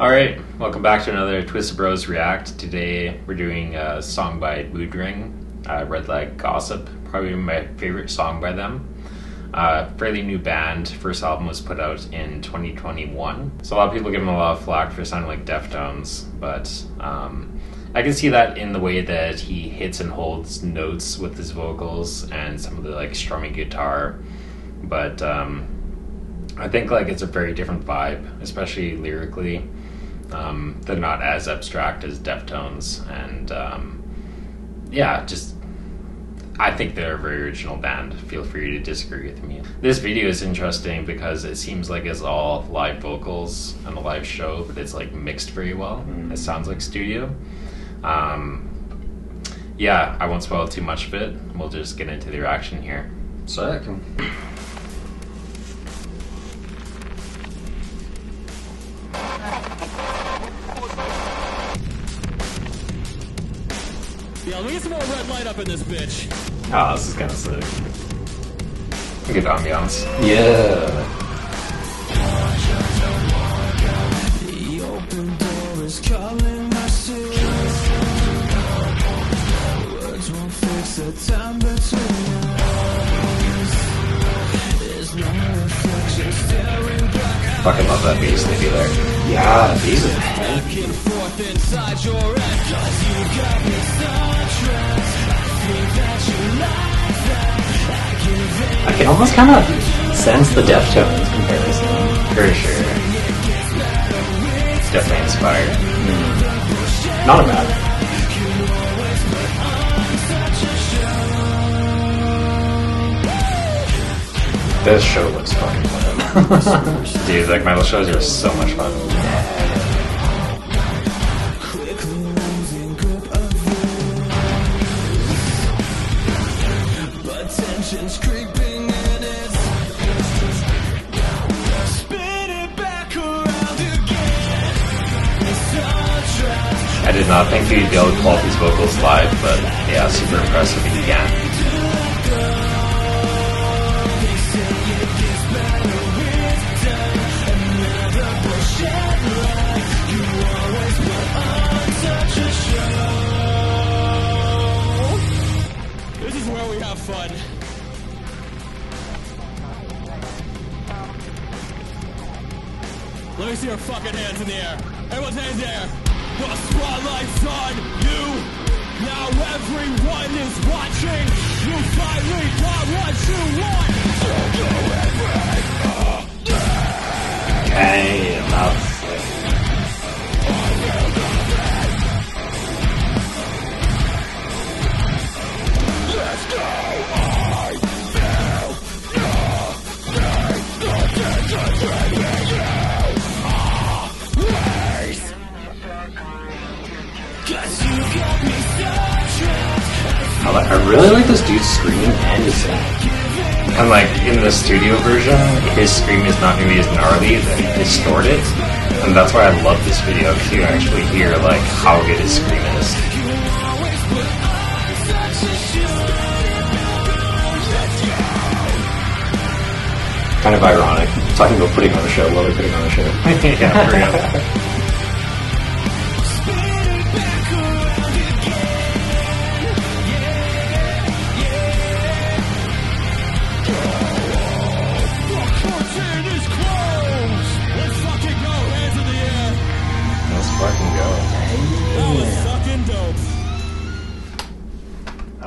All right, welcome back to another Twisted Bros React. Today we're doing a song by Moodring, uh, Red Light Gossip, probably my favorite song by them. Uh, fairly new band. First album was put out in 2021. So a lot of people give them a lot of flack for sounding like Deftones, but um, I can see that in the way that he hits and holds notes with his vocals and some of the like strumming guitar. But um, I think like it's a very different vibe, especially lyrically. Um, they're not as abstract as Deftones, and um, yeah, just I think they're a very original band. Feel free to disagree with me. This video is interesting because it seems like it's all live vocals and a live show, but it's like mixed very well. Mm. It sounds like studio. Um, yeah, I won't spoil too much of it. We'll just get into the reaction here. Sick. Yeah, let me get some more red light up in this bitch. Oh, this is kind of sick. Good ambiance. Yeah. The open door is calling my soul. Words won't fix the time between us. There's no reflection staring back Fucking love that bass they do there. Yeah, these are back I can almost kind of sense the Deftones comparison. For sure. Definitely inspired. Hmm. Not a bad. This show looks fucking fun. Dude, like metal shows are so much fun. quickly did not think he'd be able to pull off these vocals live, but yeah, super impressive he can. This is where we have fun. Let me see your fucking hands in the air. Everyone's hands in the air. The spotlight's on you. Now everyone is watching. You finally got what you want. Like, I really like this dude's screaming and his singing. And like in the studio version, his scream is not nearly as gnarly, they distort it. And that's why I love this video, because you actually hear like how good his scream is. Kind of ironic. Talking about putting on a show while they're putting on a show. yeah,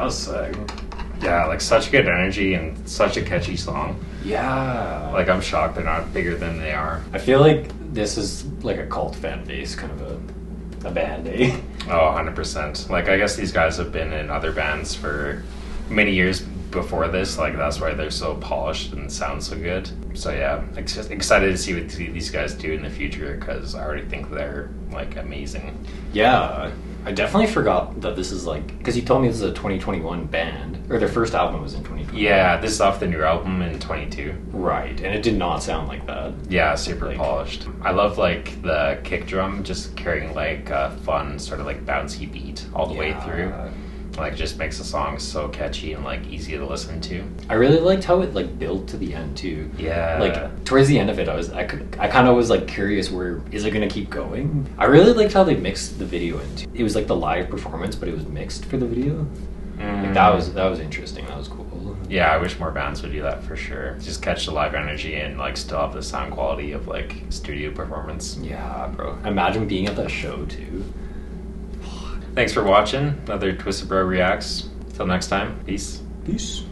was sick. Yeah, like such good energy and such a catchy song. Yeah. Like I'm shocked they're not bigger than they are. I feel like this is like a cult fan base, kind of a, a band, eh? Oh, 100%. Like, I guess these guys have been in other bands for many years before this. Like, that's why they're so polished and sound so good. So, yeah, ex- excited to see what these guys do in the future because I already think they're, like, amazing. Yeah. I definitely forgot that this is like because you told me this is a 2021 band or their first album was in 2020. Yeah, this is off the new album in 22. Right, and it did not sound like that. Yeah, super Like- polished. I love, like, the kick drum just carrying, like, a fun, sort of, like, bouncy beat all the way through. Like, just makes the song so catchy and like easy to listen to. I really liked how it like built to the end too. Yeah. Like towards the end of it, I was I could I kind of was like curious where is it gonna keep going. I really liked how they mixed the video into. It was like the live performance, but it was mixed for the video. Like that was that was interesting. That was cool. Yeah, I wish more bands would do that for sure. Just catch the live energy and like still have the sound quality of like studio performance. Yeah, bro. Imagine being at that show too. Thanks for watching. Another Twisted Bro Reacts. Till next time. Peace. Peace.